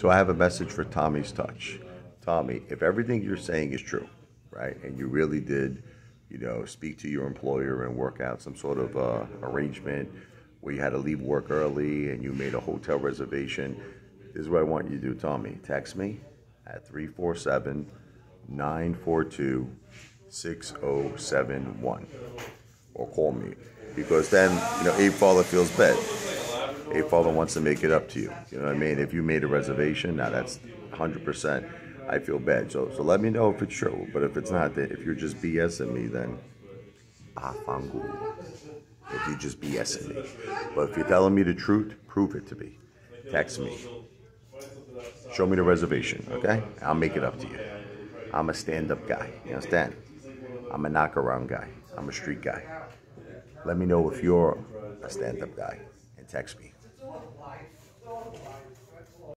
So I have a message for Tommy's Touch. Tommy, if everything you're saying is true, right, and you really did, you know, speak to your employer and work out some sort of uh, arrangement where you had to leave work early and you made a hotel reservation, this is what I want you to do, Tommy. Text me at 347 942 6071 or call me because then, you know, Apefather feels bad. Apefather wants to make it up to you. You know what I mean? If you made a reservation, now that's 100%. I feel bad. So, so let me know if it's true. But if it's not, that if you're just BSing me, then afangu. If you're just BSing me. But if you're telling me the truth, prove it to me. Text me. Show me the reservation, okay? I'll make it up to you. I'm a stand-up guy. You understand? I'm a knock-around guy. I'm a street guy. Let me know if you're a stand-up guy and text me.